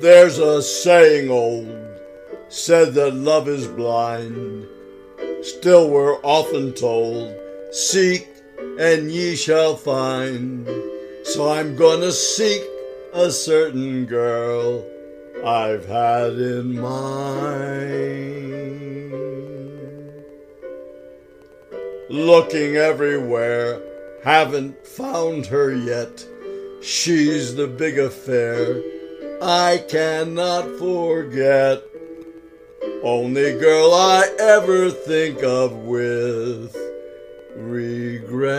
There's a saying old, said that love is blind. Still, we're often told, seek and ye shall find. So I'm gonna seek a certain girl I've had in mind. Looking everywhere, haven't found her yet. She's the big affair I cannot forget. Only girl I ever think of with regret.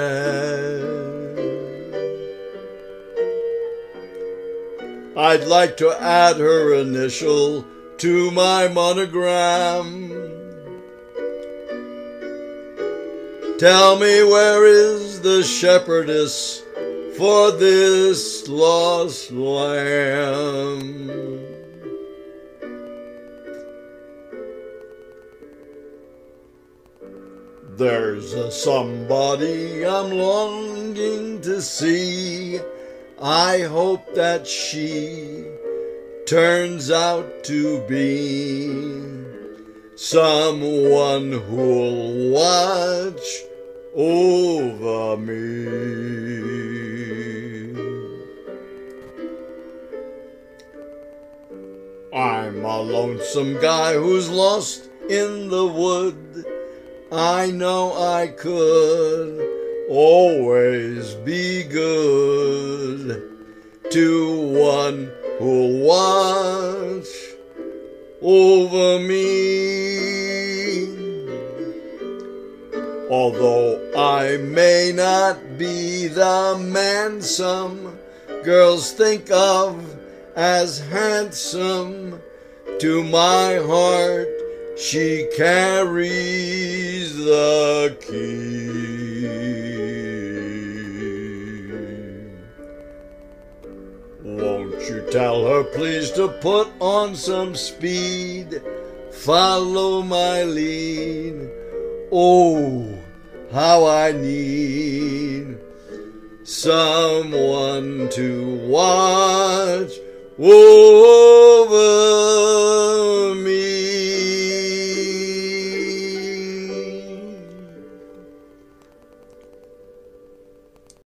I'd like to add her initial to my monogram. Tell me where is the shepherdess for this lost lamb? There's a somebody I'm longing to see. I hope that she turns out to be someone who'll watch over me. I'm a lonesome guy who's lost in the wood. I know I could always be good to one who'll watch over me. Although I may not be the man some girls think of as handsome, to my heart she carries the key. Won't you tell her please to put on some speed? Follow my lead. Oh, how I need someone to watch over.